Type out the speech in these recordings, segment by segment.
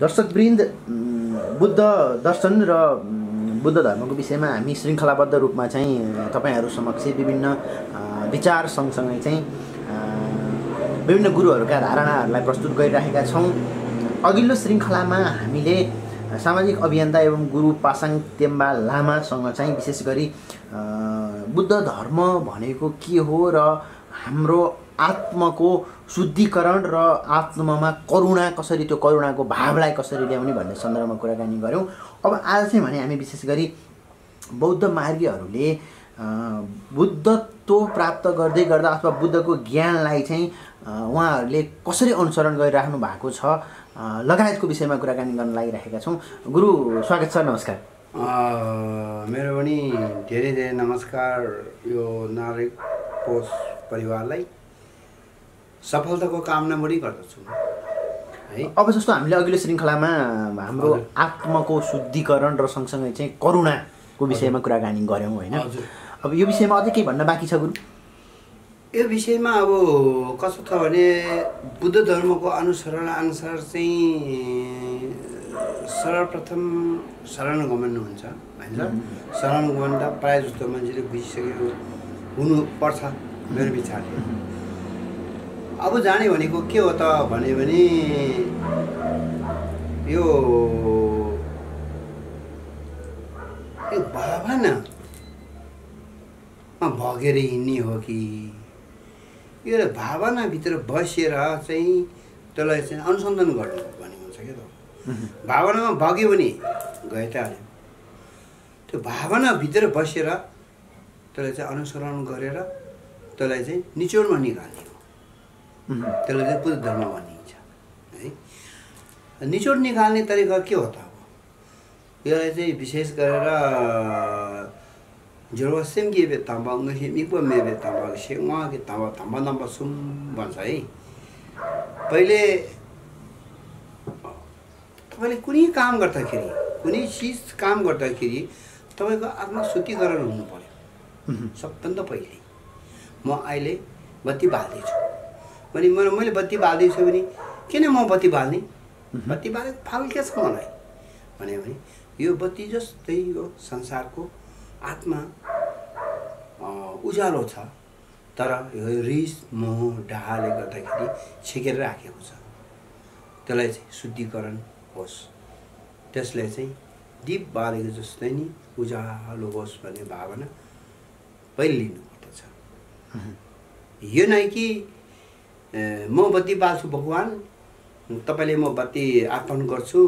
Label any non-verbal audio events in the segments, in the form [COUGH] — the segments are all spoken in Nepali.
दर्शकवृन्द बुद्ध दर्शन र बुद्ध धर्मको विषयमा हामी श्रृङ्खलाबद्ध रूपमा चाहिँ तपाईँहरू समक्ष विभिन्न विचार सँगसँगै चाहिँ विभिन्न गुरुहरूका धारणाहरूलाई प्रस्तुत गरिरहेका छौँ। अघिल्लो श्रृङ्खलामा हामीले सामाजिक अभियन्ता एवं गुरु पासाङ तेम्बा लामासँग चाहिँ विशेष गरी बुद्ध धर्म भनेको के हो र हाम्रो आत्मको शुद्धिकरण र आत्मामा करुणा कसरी त्यो करुणाको भावलाई कसरी ल्याउने भन्ने सन्दर्भमा कुराकानी गऱ्यौँ। अब आज चाहिँ भने हामी विशेष गरी बौद्ध मार्गीहरूले बुद्धत्व प्राप्त गर्दै गर्दा अथवा बुद्धको ज्ञानलाई चाहिँ उहाँहरूले कसरी अनुसरण गरिराख्नु भएको छ लगायतको विषयमा कुराकानी गर्न लागिरहेका छौँ। गुरु स्वागत छ नमस्कार। मेरो पनि धेरै धेरै नमस्कार यो नागरिक पोस्ट परिवारलाई। सफलताको कामना बढी गर्दछु। है? अब जस्तो हामीले अघिल्लो श्रृङ्खलामा हाम्रो आत्मको शुद्धिकरण र सँगसँगै चाहिँ करुणाको विषयमा कुराकानी गऱ्यौँ होइन। अब यो विषयमा अझै केही भन्न बाँकी छ गुरु? यो विषयमा अब कस्तो छ भने बुद्ध धर्मको अनुसरण अनुसार चाहिँ सर्वप्रथम शरण गमन हुन्छ होइन? शरण गमन त प्रायः जस्तो मान्छेले बुझिसकेको हुनुपर्छ मेरो विचारले। अब जाने भनेको के हो त भन्यो भने यो भावना भगेर हिँड्ने हो कि? यो भावनाभित्र बसेर चाहिँ त्यसलाई चाहिँ अनुसन्धान गर्नु भन्ने हुन्छ क्या त। [LAUGHS] भावनामा बग्यो भने गए त त्यो भावनाभित्र बसेर त्यसलाई चाहिँ अनुसरण गरेर त्यसलाई चाहिँ निचोडमा निकाल्ने त्यसलाई चाहिँ बुद्ध धर्म भनिन्छ है? निचोड निकाल्ने तरिका के हो त अब? यसलाई चाहिँ विशेष गरेर जोरवासेम के बे ताम्बा ngasi मिक्व मेबे ताम्बा सेवा के ताम्बा ताम्बा ताम्बा सुम भन्छ है? पहिले तपाईँले कुनै काम गर्दाखेरि कुनै चिज काम गर्दाखेरि तपाईँको आत्मा शुद्धिकरण हुनु पऱ्यो सबभन्दा पहिले। म अहिले बत्ती बाल्दैछु। भने म मैले बत्ती बाल्दैछु भने किन म बत्ती बाल्ने? बत्ती बाले फाल के छ मलाई? भन्यो भने यो बत्ती जस्तै यो संसारको आत्मा उज्यालो छ तर यो रिस मोह डाहाले गर्दाखेरि छेकेर राखेको छ। त्यसलाई चाहिँ शुद्धिकरण होस्। त्यसलाई चाहिँ दिप बालेको जस्तै नि उज्यालो होस् भन्ने भावना पहिले लिनुपर्दछ। यो नै कि म बत्ती बाल्छु भगवान्। तपाईँले म बत्ती अर्पण गर्छु।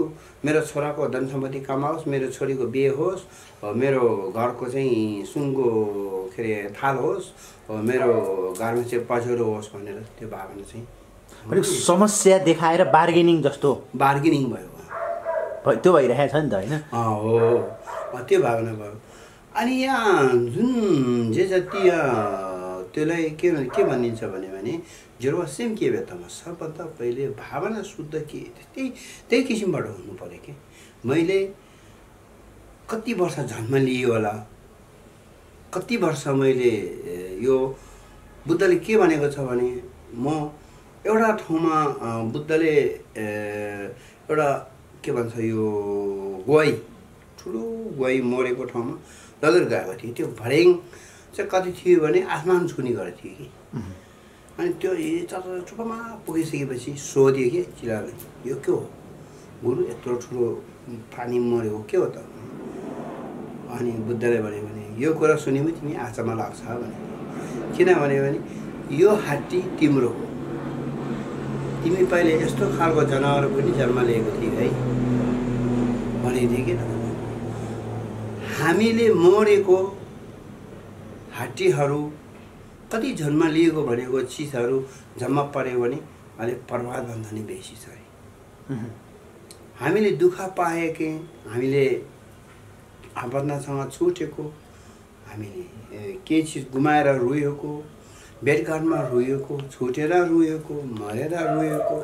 मेरो छोराको धन सम्पत्ति कमाओस् मेरो छोरीको बिहे होस् मेरो घरको चाहिँ सुनको के अरे थाल होस् मेरो घरमा चाहिँ पछौरो होस् भनेर त्यो भावना चाहिँ। समस्या देखाएर बार्गेनिङ जस्तो। बार्गेनिङ भयो। त्यो भइरहेको छ नि त होइन? हो त्यो भावना भयो। अनि यहाँ जुन जे जति त्यसलाई के के भनिन्छ भने भने जेरो सेम के बेतामा सबभन्दा पहिले भावना शुद्ध के त्यही त्यही किसिमबाट हुनु पऱ्यो कि। मैले कति वर्ष जन्म लिएँ होला कति वर्ष मैले यो बुद्धले के भनेको छ भने म एउटा ठाउँमा बुद्धले एउटा के भन्छ यो गुवाई ठुलो गुवाई मरेको ठाउँमा लगेर गएको थिएँ। त्यो भरेङ चाहिँ कति थियो भने आसमान छुने गरेको थियो कि। अनि त्यो चुप्पमा पुगिसकेपछि सोध्यो कि चिलाले यो के हो? गुरु यत्रो ठुलो पानी मऱ्यो के हो त? अनि बुद्धले भन्यो भने यो कुरा सुनेमै तिमी आचामा लाग्छ भने। किनभने भने यो हात्ती तिम्रो हो। तिमी पहिले यस्तो खालको जनावर पनि जन्म लिएको थियौ है। भनेको थिएँ कि हामीले मरेको हात्तीहरू कति जन्म लिएको भनेको चिजहरू जम्मा पऱ्यो भने अलिक प्रभावभन्दा नि बेसी छ हामीले दुःख पाए कि हामीले आपन्नसँग छुटेको हामीले केही चिज गुमाएर रोएको भेटघाटमा रोएको छुटेर रोएको मरेर रोएको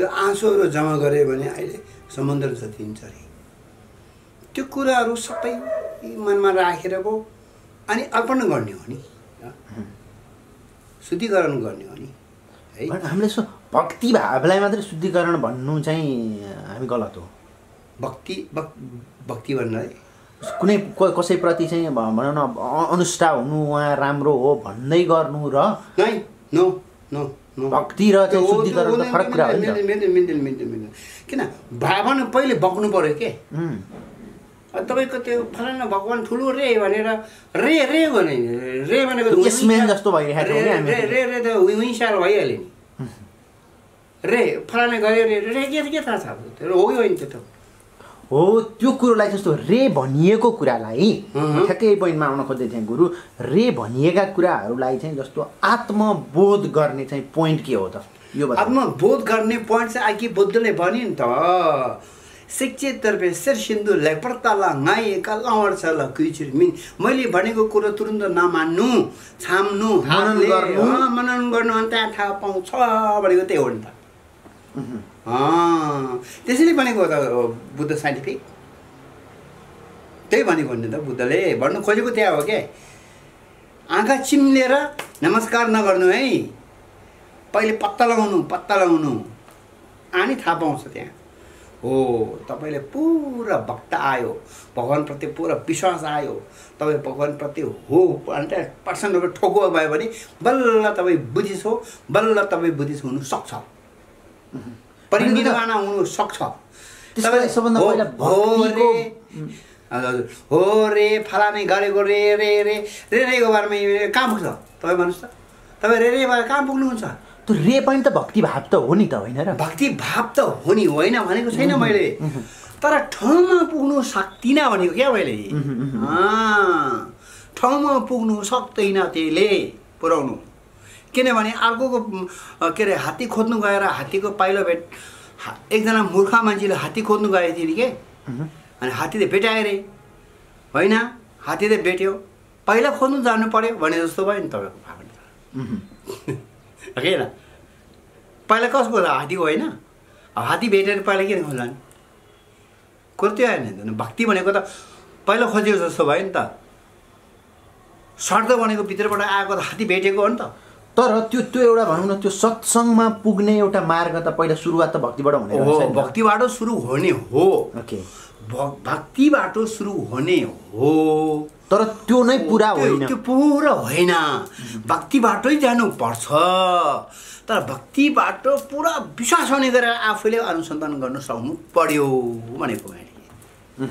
यो आँसुहरू जम्मा गऱ्यो भने अहिले समुद्र जतिन्छ अरे। त्यो कुराहरू सबै मनमा राखेर पो अनि अर्पण गर्ने हो नि शुद्धिकरण गर्ने हो नि है? हामीले यसो भक्ति भावलाई मात्रै शुद्धिकरण भन्नु चाहिँ हामी गलत हो। भक्ति भक् भक्ति भन्नलाई कुनै कसैप्रति चाहिँ भनौँ न अनुष्ठा हुनु उहाँ राम्रो हो भन्दै गर्नु र नै नो नो भक्ति र चाहिँ त्यो- शुद्धिकरण त्यो त फरक कुरा हो। किन? भावना पहिले बग्नु पऱ्यो के? अब तपाईँको त्यो फलाना भगवान् ठुलो रे भनेर रे रे भने रे भनेको जस्तो भइरहेको रे-। रे त हुइसार भइहाल्यो नि रे फलाना गयो रे रे के के थाहा छ हो कि होइन त्यो त हो त्यो कुरोलाई जस्तो रे भनिएको कुरालाई। ठ्याक्कै पोइन्टमा आउन खोज्दै थिएँ गुरु रे भनिएका कुराहरूलाई चाहिँ जस्तो आत्मबोध गर्ने चाहिँ पोइन्ट के हो त यो। आत्मबोध गर्ने पोइन्ट चाहिँ आकि बुद्धले भन्यो नि त शिक्षित तर्फे शेर सिन्धु लेपर्ताला गाइएका लावर छ ल कुइचिर मिन। मैले भनेको कुरो तुरुन्त नमान्नु छाम्नु मनन गर्नु। अनि त्यहाँ थाहा पाउँछ भनेको त्यही हो नि त। त्यसैले भनेको हो त बुद्ध साइन्टिफिक। त्यही भनेको नि त बुद्धले। भन्नु खोजेको त्यहाँ हो क्या आँखा चिम्लेर नमस्कार नगर्नु है। पहिले पत्ता लगाउनु पत्ता लगाउनु। अनि थाहा पाउँछ त्यहाँ। हो तपाईँले पुरा भक्त आयो भगवान्प्रति पुरा विश्वास आयो तपाईँ भगवान्प्रति हो हन्ड्रेड पर्सेन्ट तपाईँ ठोको भयो भने बल्ल तपाईँ बुद्धिस्ट हो बल्ल तपाईँ बुद्धिस्ट हुनु सक्छ परिनिर्वाण हुनु सक्छ हो- रे हजुर, हजुर। हो रे फलाने गरेको रे रे रे रे रेको बारेमा कहाँ पुग्छ तपाईँ भन्नुहोस् त तपाईँ रे रे भएर कहाँ पुग्नुहुन्छ त्यो रे पनि त भक्ति भाव त हो नि त होइन र? भक्ति भाव त हो नि होइन भनेको छैन मैले। तर ठाउँमा पुग्नु सक्दिनँ भनेको क्या मैले। ठाउँमा पुग्नु सक्दैन त्यसले पुऱ्याउनु किनभने अर्कोको अँ, के अरे हात्ती खोज्नु गएर हात्तीको पाइलो भेट एकजना मूर्ख मान्छेले हात्ती खोज्नु गएको थियो नि के अनि हात्तीले भेटायो अरे। होइन? हात्तीले भेट्यो। पहिला खोज्नु जानु पर्यो भने जस्तो भयो नि तपाईँको भावना उहुँ। होइन पहिला कसको होला हात्तीको होइन अब हात्ती भेटेर पहिला किन खोज्ला नि कुरो त्यो होइन नि। भक्ति भनेको त पहिला खोजेको जस्तो भयो नि त सर्द भनेको भित्रबाट आएको त हात्ती भेटेको हो नि त तर त्यो त्यो एउटा भनौँ न त्यो सत्सङमा पुग्ने एउटा मार्ग त पहिला सुरुवात त भक्तिबाट हुने हो। भक्तिबाट सुरु हुने हो ओके भक्तिबाट सुरु हुने हो तर त्यो नै पुरा होइन। त्यो पुरा होइन। भक्तिबाटै जानुपर्छ। तर भक्तिबाट पुरा विश्वास हुने गरेर आफूले अनुसन्धान गर्न सक्नु पर्यो भनेको मैले।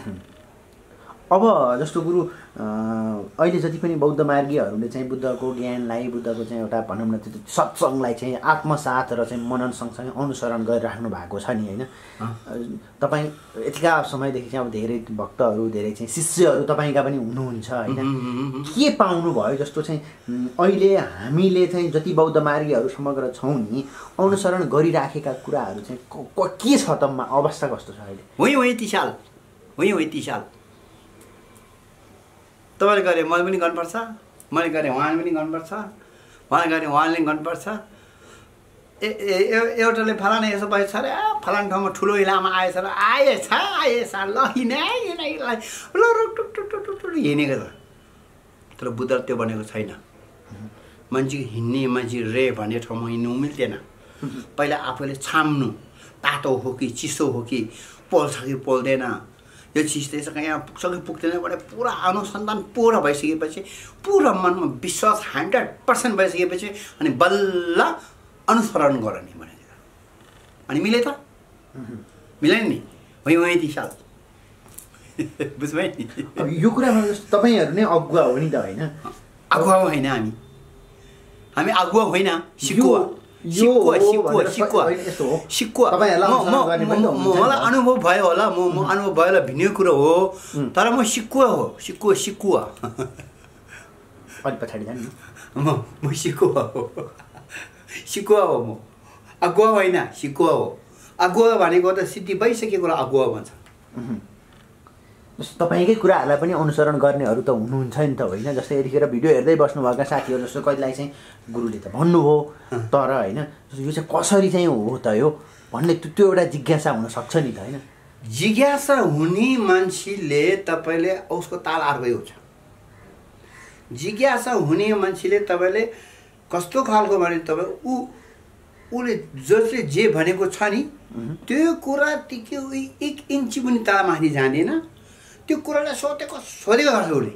अब जस्तो गुरु अहिले जति पनि बौद्ध मार्गीहरूले चाहिँ बुद्धको ज्ञानलाई बुद्धको चाहिँ एउटा भनौँ न त्यो सत्सङलाई चाहिँ आत्मसात र चाहिँ मनन सँगसँगै अनुसरण गरिराख्नु भएको छ नि होइन? तपाईँ यतिका समयदेखि चाहिँ अब धेरै भक्तहरू धेरै चाहिँ शिष्यहरू तपाईँका पनि हुनुहुन्छ होइन? के पाउनुभयो जस्तो चाहिँ अहिले हामीले चाहिँ जति बौद्ध मार्गीहरू समग्र छौँ नि अनुसरण गरिराखेका कुराहरू चाहिँ क- छ त अवस्था कस्तो छ अहिले? वहीँ वहीँ ती साल वहीँ वहीँ ती साल। तपाईँले गरे मैले पनि गर्नुपर्छ मैले गरेँ उहाँले पनि गर्नुपर्छ उहाँले गरेँ उहाँले पनि गर्नुपर्छ। ए ए एउटाले फलाना यसो भएछ अरे आ, फलाना ठाउँमा ठुलो लामा आएछ र आएछ आएछ ल हिँडे ल हिँडेको छ। तर बुद्ध त्यो भनेको छैन। मान्छे हिँड्ने मान्छे रे भन्ने ठाउँमा हिँड्नु मिल्थेन [LAUGHS] पहिला आफूले छाम्नु तातो हो कि चिसो हो कि पोल्छ कि पोल्दैन। यो चिज त्यससँग यहाँ पुग्छ कि पुग्दैन भने पुरा अनुसन्धान पुरा भइसकेपछि पुरा मनमा विश्वास हन्ड्रेड पर्सेन्ट भइसकेपछि अनि बल्ल अनुसरण गर नि भनेर। अनि मिले त? मिलेन नि? वहीँ वहीँ ती साल। [LAUGHS] बुझ्नुभयो नि? यो कुरामा तपाईँहरू नै अगुवा हो नि त होइन? अगुवा होइन हामी। हामी अगुवा होइन सिकुवा सिकुवा सिकुवा सिकुवा। सिकुवा म- मलाई। अनुभव भयो होला म म अनुभव भयो होला भिन्नै कुरो हो. तर म सिकुवा हो सिकुवा सिकुवा अलिक पछाडि जानु म म सिकुवा हो सिकुवा हो म अगुवा होइन सिकुवा हो अगुवा भनेको त सिद्धि भइसकेको अगुवा भन्छ तपाईँकै कुराहरूलाई पनि अनुसरण गर्नेहरू त हुनुहुन्छ नि त होइन? जस्तै यतिखेर भिडियो हेर्दै बस्नुभएका साथीहरू जस्तो कहिलेलाई चाहिँ गुरुले त भन्नुभयो तर होइन यो चाहिँ कसरी चाहिँ हो त यो भन्ने त्यो एउटा जिज्ञासा हुनसक्छ नि त होइन? जिज्ञासा हुने मान्छेले तपाईँले उसको ताल अर्कै हुन्छ जिज्ञासा हुने मान्छेले तपाईँले कस्तो खालको भने तपाईँ ऊ उसले जसले जे भनेको छ नि त्यो कुरा टिक्यो एक इन्ची पनि तलमाथि जाँदैन। त्यो कुरालाई सोधेको सोधेको गर्छ उसले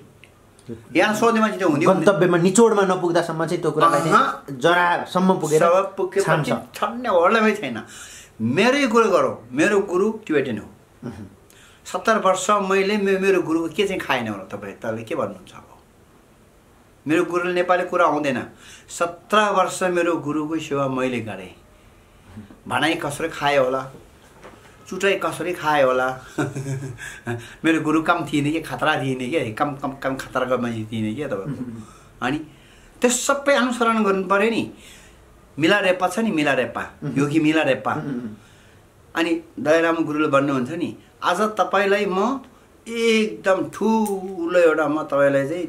यहाँ सोध्ने मान्छे हुँदैन। गन्तव्यमा निचोडमा नपुग्दासम्म चाहिँ त्यो कुरालाई जरासम्म पुगेर पुगेपछि छन्ने छैन मेरै कुरो गरौँ मेरो गुरु टिबेटन हो सत्तर वर्ष मैले मेरो गुरुको के चाहिँ खाएन होला तपाईँ तपाईँले के भन्नुहुन्छ अब मेरो गुरुले नेपाली कुरा आउँदैन सत्र वर्ष मेरो गुरुको सेवा मैले गरेँ भनाइ कसरी खाएँ होला चुटाइ कसरी खाएँ होला मेरो गुरु कम थिएन कि खतरा थिएन कि कम कम कम खतराको मान्छे थिएन कि तपाईँको अनि त्यो सबै अनुसरण गर्नु पऱ्यो नि मिला रेपा छ नि मिला रेपा योगी मिला रेपा अनि दयाराम गुरुले भन्नुहुन्छ नि आज तपाईँलाई म एकदम ठुलो एउटा म तपाईँलाई चाहिँ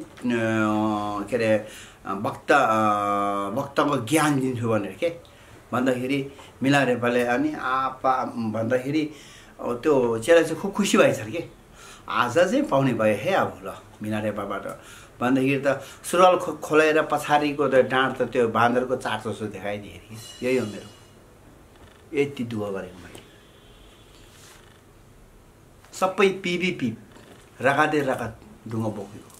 के अरे वक्ता अँ, वक्ताको ज्ञान दिन्छु भनेर के भन्दाखेरि मिला रेपाले अनि आपा भन्दाखेरि त्यो चेला चाहिँ खुब खुसी भएछ के? आज चाहिँ पाउने भयो है अब ल मिना रेपाबाट भन्दाखेरि त सुरुवाल खो खोलेर पछाडिको त डाँड त त्यो बाँदरको चार जस्तो देखाइदिएँ कि? यही हो मेरो। यति दुःख गरेको मैले। सबै पिबी पिप रगाते रगत ढुङ्गा बोकेको।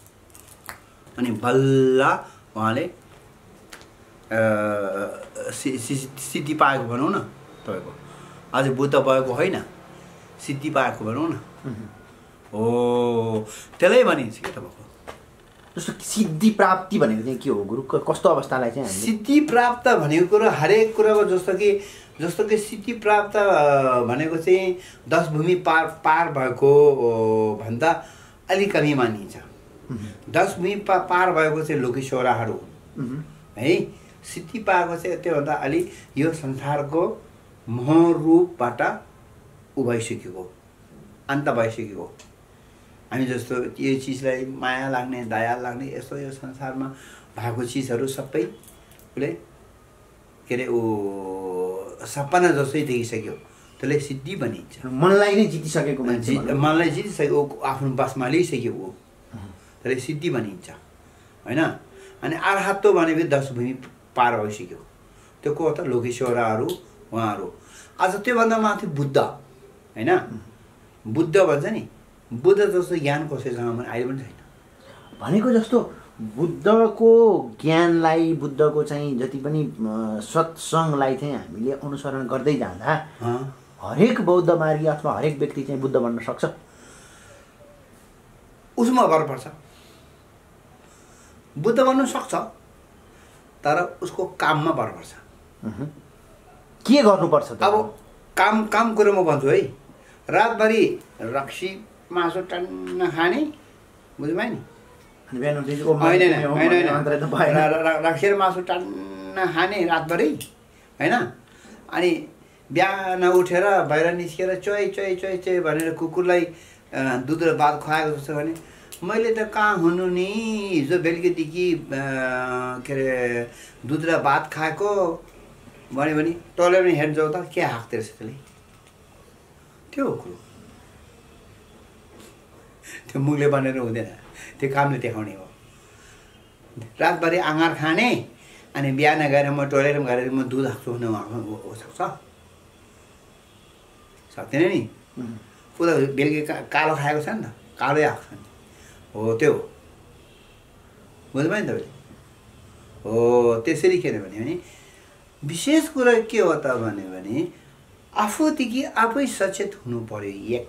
अनि बल्ल उहाँले सिद्धि पाएको भनौँ न तपाईँको। आज बुद्ध भएको होइन सिद्धि पाएको भनौँ न। हो त्यसलाई भनिन्छ क्या तपाईँको? जस्तो सिद्धि प्राप्ति भनेको चाहिँ के हो गुरु? क- कस्तो अवस्थालाई चाहिँ सिद्धि प्राप्त भनेको कुरो हरेक कुराको जस्तो कि जस्तो कि सिद्धि प्राप्त भनेको चाहिँ दस भूमि पार पार भएको भन्दा अलिक कमी मानिन्छ। दस भूमि पा पार भएको चाहिँ लोकेश्वराहरू हुन्। है? सिद्धि पाएको चाहिँ त्योभन्दा अलि यो संसारको मोह रूपबाट उभाइसकेको अन्त भइसकेको। हामी जस्तो यो चिजलाई माया लाग्ने दया लाग्ने यस्तो यो संसारमा भएको चिजहरू सबै उसले के अरे ऊ सपना जस्तै देखिसक्यो। त्यसलाई सिद्धि भनिन्छ मनलाई नै जितिसकेको मान्छे। मनलाई जितिसक्यो ऊ आफ्नो बसमा लिइसक्यो ऊ। त्यसलाई सिद्धि भनिन्छ होइन? अनि अर्हत्व भनेको दस भूमि पार भइसक्यो। त्यो को त? लोकेश्वरहरू उहाँहरू। आज त्योभन्दा माथि बुद्ध होइन? बुद्ध भन्छ नि बुद्ध जस्तो ज्ञान कसैसँग पनि अहिले पनि छैन। भनेको जस्तो बुद्धको ज्ञानलाई बुद्धको चाहिँ जति पनि सत्सङ्गलाई चाहिँ हामीले अनुसरण गर्दै जाँदा हरेक बौद्ध मार्गी अथवा हरेक व्यक्ति चाहिँ बुद्ध बन्न सक्छ। उसमा भर पर्छ। बुद्ध बन्नु सक्छ। तर उसको काममा भर पर्छ। के गर्नुपर्छ त? अब काम काम कुरो म भन्छु है। रातभरि रक्सी मासु टन्न खाने बुझ्नुभयो नि? रक्सी र मासु टन्न खाने रातभरि होइन? अनि बिहान उठेर बाहिर निस्केर चोइ चोइ चोइ चोइ भनेर कुकुरलाई दुध र भात खुवाएको जस्तो भने मैले त कहाँ हुनु नि? हिजो बेलुकीदेखि के अरे दुध र भात खाएको। भन्यो भने तँले पनि हेर्छौ त के हाँक्दो रहेछ त्यसले? त्यो हो कुरो। त्यो मुखले भनेर हुँदैन। त्यो कामले देखाउने हो। रातभरि आँगार खाने अनि बिहान गएर म टोइलेटमा गएर म दुध हाक्छु भने उहाँको हो- सक्छ? सक्दैन नि। मह्म। ऊ त बेलुकी कालो खाएको छ नि त। कालै आएको छ नि हो त्यो हो बुझ्नुभयो नि तपाईँले हो त्यसरी के अरे भने भने विशेष कुरा के हो त भन्यो भने आफूदेखि आफै सचेत हुनु पऱ्यो एक।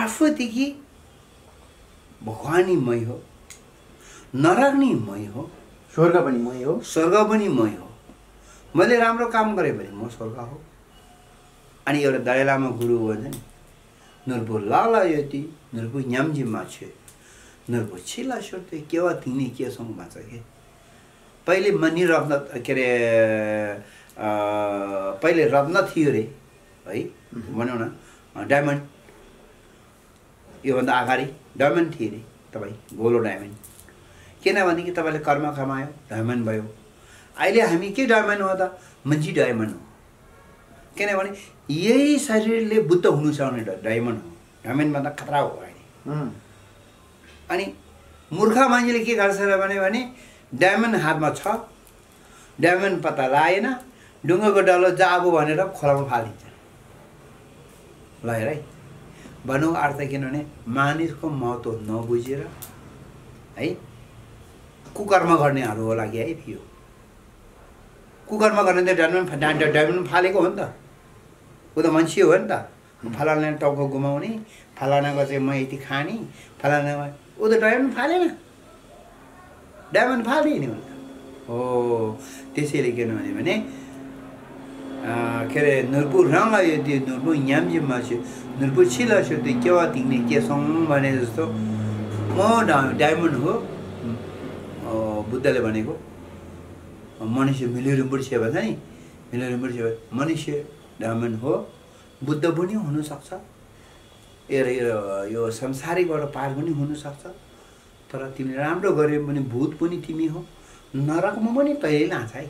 आफूदेखि भगवानी मै हो नरक नि मै हो स्वर्ग पनि मै हो स्वर्ग पनि मै हो मैले राम्रो काम गरेँ भने म स्वर्ग हो अनि एउटा दलाई लामा गुरु भन्छ नि नुर्बु लाला यति नुर्बु न्याम्जी माछे नुर्बु छिला सोर्ते केवा तिनी के सङ भन्छ के पहिले मनी रत्न के अरे पहिले रत्न थियो अरे है भनौँ न डायमन्ड योभन्दा अगाडि डायमन्ड थिए अरे तपाईँ गोलो डायमन्ड किनभने कि तपाईँले कर्म कमायो डायमन्ड भयो अहिले हामी के डायमन्ड हो त मान्छे डायमन्ड हो किनभने यही शरीरले बुद्ध हुनु छ भने डायमन्ड हो। डायमन्डभन्दा खतरा हो अहिले। अनि मूर्ख मान्छेले के गर्छ र भने भने डायमन्ड हातमा छ डायमन्ड पत्ता लागेन ढुङ्गाको डल्लो जाबो भनेर खोलामा फालिन्छ। ल हेर है भनौँ अर्थ किनभने मानिसको महत्त्व नबुझेर है कुकर्म गर्नेहरू होला कि है यो। कुकर्म गर्ने त डायमन्ड डायमन्ड फालेको हो नि त। ऊ त मान्छे हो नि त। फलाना टाउको गुमाउने फलानाको चाहिँ म यति खाने फलानामा ऊ त डायमन्ड फालेन। डायमन्ड फाल्ने नि उनी त। हो त्यसैले किनभने भने अँ, के अरे नुर्पु रङ यदि नुर्पु न्याम्जिममा छु नुर्पु छिला छु त्यो केवा तिक्ने केसङ भने जस्तो। म डायमन्ड हो। बुद्धले भनेको। मनुष्य मिलिरुम्बुड सेवा छ नि। मिलिरुम्बुड सेवा मनुष्य डायमन्ड हो बुद्ध पनि हुनसक्छ। यो संसारिकबाट पार पनि हुनसक्छ। तर तिमीले राम्रो गर्यो भने भूत पनि तिमी हो। नरकमा पनि तैँले लान्छ है।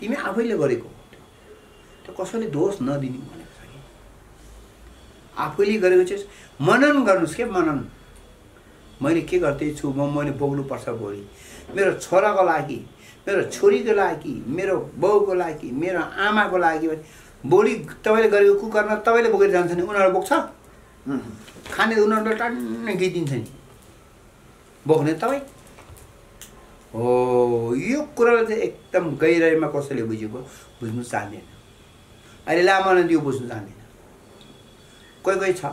तिमी आफैले गरेको त्यो कसैले दोष नदिने भनेको छ कि? आफैले गरेको चाहिँ मनन गर्नुहोस् के मनन? मैले के गर्दैछु? म मैले बोक्नुपर्छ भोलि। मेरो छोराको लागि मेरो छोरीको लागि मेरो बाउको लागि मेरो आमाको लागि भोलि तपाईँले गरेको कुकर्म तपाईँले बोकेर जान्छ नि उनीहरू बोक्छ? खाने त उनीहरू त टन्न गइदिन्छ नि। बोक्ने तपाईँ? हो यो कुरालाई चाहिँ एकदम गहिराइमा कसैले बुझेको बुझ्नु चाहँदैन। अहिले लामाले यो बुझ्नु चाहँदैन। कोही कोही छ?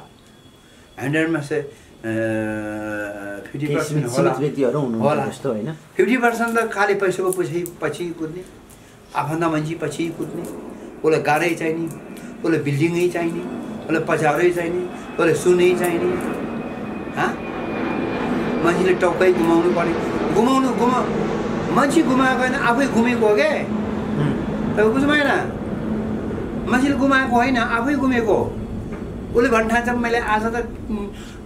हन्ड्रेडमा चाहिँ फिफ्टी पर्सेन्ट सीमित होला सीमित व्यक्तिहरू हुनुहुन्छ होला। जस्तो होइन फिफ्टी पर्सेन्ट त खालि पैसाको पछि पछि कुद्ने आफन्त मान्छे पछि कुद्ने उसलाई गाडै चाहिने उसलाई बिल्डिङै चाहिने उसलाई पछाडै चाहिने उसलाई सुनै चाहिने हाँ मान्छेले टाउकै घुमाउनु पर्ने घुमाउनु घुमा मान्छे घुमाएको होइन आफै घुमेको हो क्या तपाईँ बुझ्नु भएन मान्छेले गुमाएको होइन आफै गुमेको हो उसले भन्न ठान्छ मैले आज त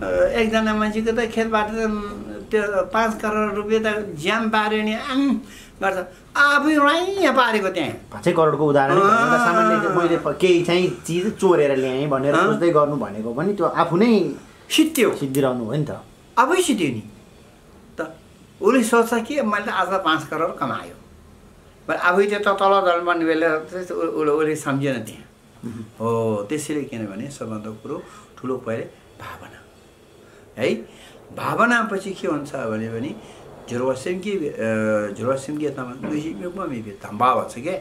एकजना मान्छेको त खेतबाट त त्यो पाँच करोड रुपियाँ त ज्याम पार्यो नि आम गर्छ। आफै राइँ पारेको त्यहाँ। पाँचै करोडको उदाहरण मैले केही चाहिँ चिज चोरेर ल्याएँ भनेर। सोच्दै गर्नु भनेको पनि त्यो आफू नै सित्यो सिद्धिरहनु हो नि त। आफै सित्यो नि। त उसले सोच्छ कि मैले त आज त पाँच करोड कमायो। आफै त्यो त तल दल बन्ने बेला उसले उसले सम्झेन त्यहाँ। हो त्यसैले किनभने सबभन्दा कुरो ठुलो पहिले भावना। है? भावनापछि के हुन्छ भने भने जुर्वासिमकी यतामा दुईमा मेबी धम्बाव छ क्या।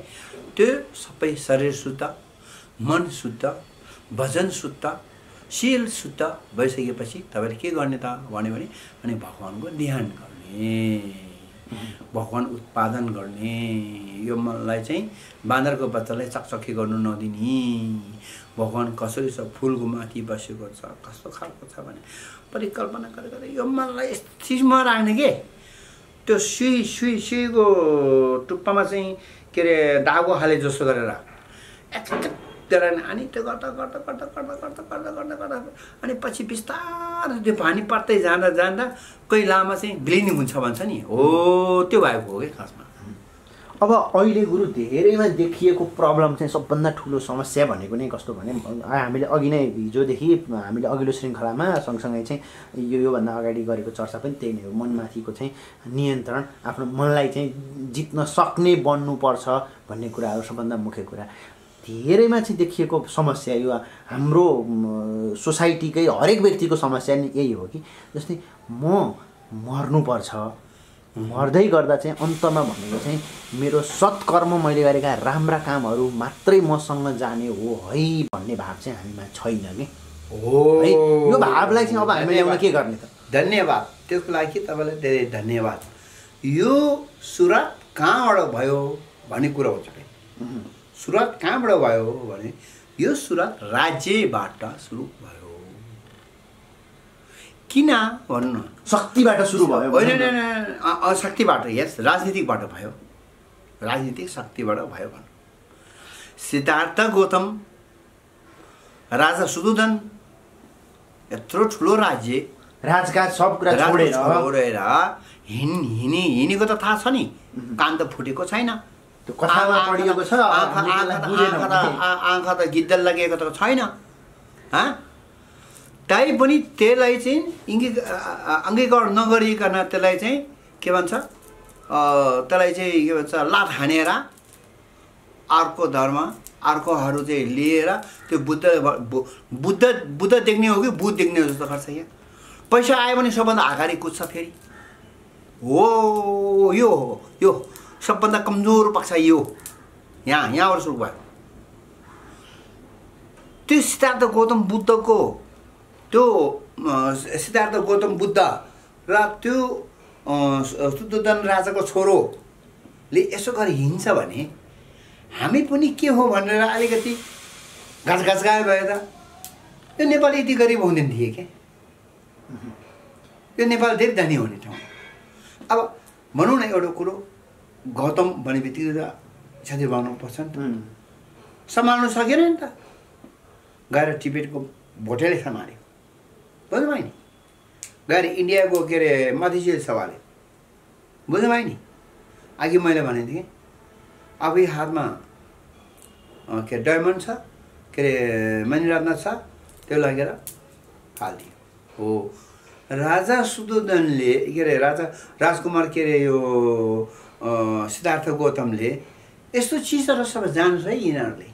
त्यो सबै शरीर शुद्ध मन शुद्ध भजन शुद्ध शिल शुद्ध भइसकेपछि तपाईँले के गर्ने त भन्यो भने अनि भगवान्को ध्यान गर्ने भगवान् उत्पादन गर्ने। यो मनलाई चाहिँ बाँदरको बच्चालाई चकचकी गर्नु नदिने। भगवान् कसरी छ फुलको माथि बसेको छ कस्तो खालको छ भने परिकल्पना गरेर यो मनलाई चिजमा राख्ने के? त्यो सुई सुई सुईको टुप्पामा चाहिँ के अरे धागो हाले जस्तो गरेर एकचोटि अनि त्यो गर्दा गर्दा गर्दा गर्दा गर्दा गर्दा गर्दा गर्दा अनि पछि बिस्तारै त्यो पानी पर्दै जाँदा जाँदा कोही लामा चाहिँ ब्लिडिङ हुन्छ भन्छ नि। हो त्यो भएको हो कि खासमा? अब अहिले गुरु धेरैमा देखिएको प्रब्लम चाहिँ सबभन्दा ठुलो समस्या भनेको नै कस्तो भने हामीले अघि नै हिजोदेखि हामीले अघिल्लो श्रृङ्खलामा सँगसँगै चाहिँ यो योभन्दा अगाडि गरेको चर्चा पनि त्यही नै हो। मनमाथिको चाहिँ नियन्त्रण आफ्नो मनलाई चाहिँ जित्न सक्ने बन्नुपर्छ भन्ने कुराहरू सबभन्दा मुख्य कुरा। धेरैमा चाहिँ देखिएको समस्या यो हाम्रो सोसाइटीकै हरेक व्यक्तिको समस्या नै यही हो कि जस्तै म मर्नुपर्छ। मर्दै गर्दा चाहिँ अन्तमा भनेको चाहिँ मेरो सत्कर्म मैले गरेका राम्रा कामहरू मात्रै मसँग जाने हो है भन्ने भाव चाहिँ हामीमा छैन कि? हो। है यो भावलाई चाहिँ अब हामीले ल्याउन के गर्ने त? धन्यवाद। त्यसको लागि तपाईँलाई धेरै धन्यवाद। यो सुरुवात कहाँबाट भयो भन्ने कुरा हुन्छ कि उम्, सुरुवात कहाँबाट भयो भने यो सुरुवात राज्यबाट सुरु भयो। किन भन्नु? न शक्तिबाट सुरु भयो होइन शक्तिबाट यस राजनीतिकबाट भयो। राजनीतिक शक्तिबाट भयो भनौँ सिद्धार्थ गौतम राजा सुदुदन यत्रो ठुलो राज्य। राजकाज सब कुरा राजको छोडेर। हिँड हिँडी हिँडेको त थाहा छ नि। कान त फुटेको छैन। आँखा- त- गिद्दल लगेको त छैन। हँ तै पनि त्यसलाई चाहिँ इङ्गी अङ्गीकरण नगरिकन त्यसलाई चाहिँ के भन्छ त्यसलाई चाहिँ के भन्छ लात हानेर अर्को धर्म अर्कोहरू चाहिँ लिएर त्यो बुद्ध बुद्ध बुद्ध देख्ने हो कि बुद्ध देख्ने हो जस्तो गर्छ यहाँ पैसा आयो भने सबभन्दा अगाडि कुद्छ फेरि। हो यो हो यो सबभन्दा कमजोर पक्ष यो यहाँ यहाँबाट सुरु भयो। त्यो सिद्धार्थ गौतम बुद्धको त्यो सिद्धार्थ गौतम बुद्ध र त्यो शुद्धोधन राजाको छोरोले यसो गरी हिँड्छ भने हामी पनि के हो भनेर अलिकति घाँस गायो भयो त यो नेपाल यति गरिब हुँदैन थिए क्या यो नेपाल धेरै धनी हुने ठाउँ अब भनौँ न एउटा कुरो गौतम भने बित्तिकै त क्षति बनाउनु पर्छ नि त। सम्हाल्नु सकेन नि त। गएर टिबेटको भोटेले सम्हाल्यो बुझ्नु भयो नि गएर इन्डियाको के अरे मधेसीले सम्हाल्यो बुझ्नु भयो नि अघि मैले भनेको थिएँ आफै हातमा के अरे डायमन्ड छ के अरे मणिरत्न छ त्यो लगेर हालिदियो हो राजा सुदोधनले के अरे राजा राजकुमार के अरे यो सिद्धार्थ गौतमले यस्तो चिजहरू सबै जान्छ है यिनीहरूले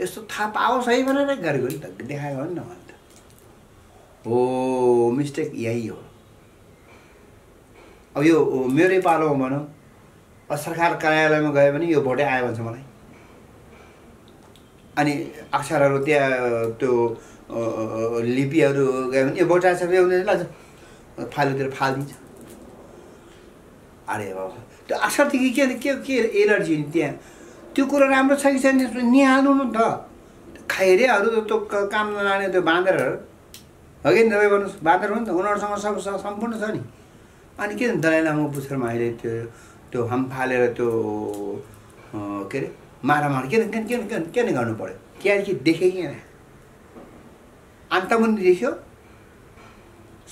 यस्तो थाहा पाओस् है भनेर गरेको नि त देखायो नि त हो मिस्टेक यही हो अब यो मेरै पालोमा भनौँ अब सरकार कार्यालयमा गयो भने यो भोटै आयो भन्छ मलाई अनि अक्षरहरू त्यहाँ त्यो लिपिहरू गयो भने यो भोट आएछ भने उसले ल फालुतिर फालिदिन्छ अरे बाबा त्यो अक्षरदेखि के के के एलर्जी त्यहाँ त्यो कुरो राम्रो छ कि छैन निहाल्नु न त खैरेहरू त्यो काम नलाने त्यो बाँदरहरू हो कि तपाईँ भन्नुहोस् बाँदर हो नि त उनीहरूसँग सब सम्पूर्ण छ नि। अनि किन दलाइ लामा पुच्छरमा अहिले त्यो त्यो हम फालेर त्यो के अरे मारामार किन किन किन किन किन गर्नु पऱ्यो? किनकि देखेँ कि अन्त पनि देख्यो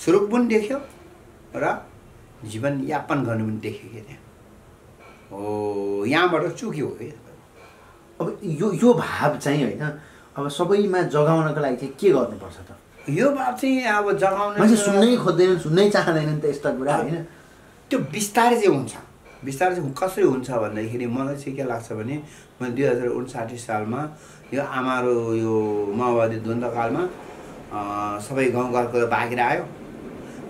स्वरूप पनि देख्यो र जीवनयापन गर्नु पनि देख्यो कि त्यहाँ। हो यहाँबाट चुक्यो कि? अब यो यो भाव चाहिँ होइन अब सबैमा जगाउनको लागि चाहिँ के गर्नुपर्छ त? यो बात चाहिँ अब जगाउने मान्छे सुन्नै खोज्दैनन् सुन्नै चाहँदैनन् त यस्ता कुरा होइन? त्यो बिस्तारै चाहिँ हुन्छ। बिस्तारै चाहिँ कसरी हुन्छ भन्दाखेरि मलाई चाहिँ के लाग्छ भने मैले दुई हजार उन्साठी सालमा यो आमारो यो माओवादी द्वन्द्वकालमा सबै गाउँघरको भागेर आयो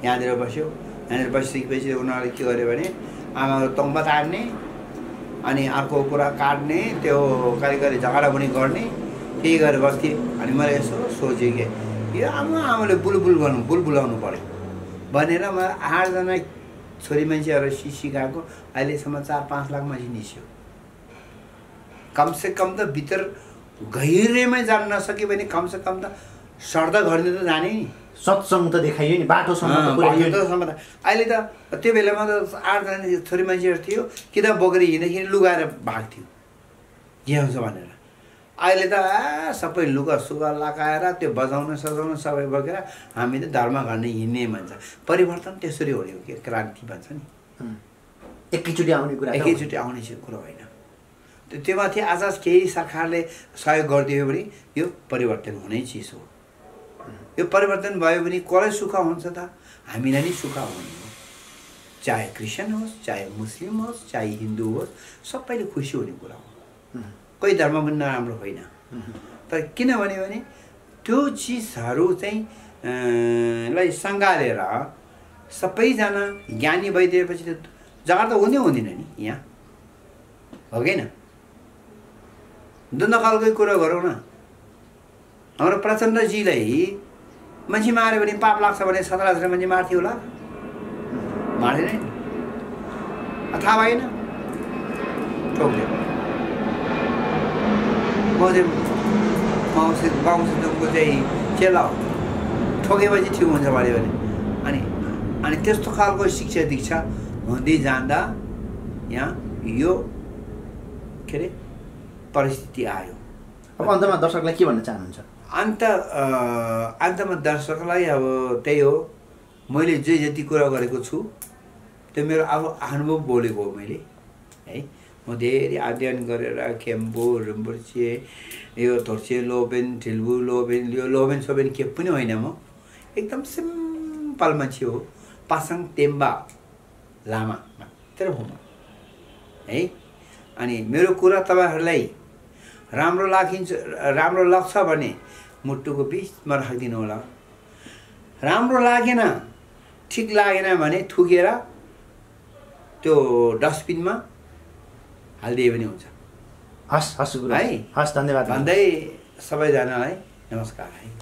यहाँनिर बस्यो। यहाँनिर बसिसकेपछि उनीहरूले के गर्यो भने आमाको तम्बा ताड्ने अनि अर्को कुरा काट्ने त्यो कहिले कहिले झगडा पनि गर्ने केही गरेर बस्थेँ अनि मैले यसो सोचेँ कि यो आमा आमाले बुलबुल गर्नु बुलबुलाउनु पऱ्यो। भनेर मलाई आठजना छोरी मान्छेहरू सि सिकाएको अहिलेसम्म चार पाँच लाख मान्छे निस्यो। कमसे कम त भित्र गहिरेमै जान नसक्यो भने कमसे कम त सर्द गर्ने त जाने नि। सत्सङ्ग त देखाइयो नि बाटोसम्म त अहिले त त्यो बेलामा त आठजना छोरी मान्छेहरू थियो किताब बोकेर हिँड्दाखेरि लुगाएर भाग्थ्यो। के हुन्छ भनेर। अहिले त सबै लुगा सुगा लगाएर त्यो बजाउन सजाउन सबै बोकेर हामी त धर्म गर्ने हिँड्ने भन्छ। परिवर्तन त्यसरी हो के क्रान्ति भन्छ नि। एकैचोटि आउने कुरा। एकैचोटि आउने कुरो होइन। त्यो त्योमाथि आज केही सरकारले सहयोग गरिदियो भने यो परिवर्तन हुने चिज हो। यो परिवर्तन भयो भने कसलाई सुख हुन्छ त? हामीलाई नै सुख हुने हो। चाहे क्रिस्चियन होस् चाहे मुस्लिम होस् चाहे हिन्दू होस् सबैले खुसी हुने कुरा हो। कोही धर्म पनि नराम्रो होइन। तर किनभने भने त्यो चिजहरू चाहिँ लाई सङ्घालेर सबैजना ज्ञानी भइदिएपछि त जग्गा त हुँदै हुँदैन नि यहाँ। हो कि होइन? द्वन्द्वकालकै कुरा गरौँ न। हाम्रो प्रचण्डजीलाई मान्छे माऱ्यो भने पाप लाग्छ भने सत्र हजार मान्छे मार्थ्यो होला। मार्दैन नि। थाहा भएन ठोक्यो म चाहिँ माउसी माउसीको चाहिँ चेला ठोकेपछि ठिक हुन्छ भने अनि अनि त्यस्तो खालको शिक्षा दीक्षा हुँदै जाँदा यहाँ यो के अरे परिस्थिति आयो अब अन्तमा दर्शकलाई के भन्न चाहनुहुन्छ अन्त अन्तमा दर्शकलाई अब त्यही हो मैले जे जति कुरा गरेको छु त्यो मेरो अब अनुभव बोलेको हो मैले है म धेरै अध्ययन गरेर खेम्बो रुम्बुर्चे यो धोर्चे लोबेन ठिल्बु लोबेन यो लोबेन सोबेन के पनि होइन म। एकदम सिम्पल मान्छे हो। पासाङ तेम्बा लामा मातृभूमि है अनि मेरो कुरा तपाईँहरूलाई राम्रो लागिन्छ राम्रो लाग्छ भने मुटुको बिचमा राखिदिनु होला। राम्रो लागेन ठिक लागेन भने थुकेर त्यो डस्टबिनमा हालिदिए पनि हुन्छ। हस् हस् है। हस् धन्यवाद। भन्दै सबैजनालाई नमस्कार। है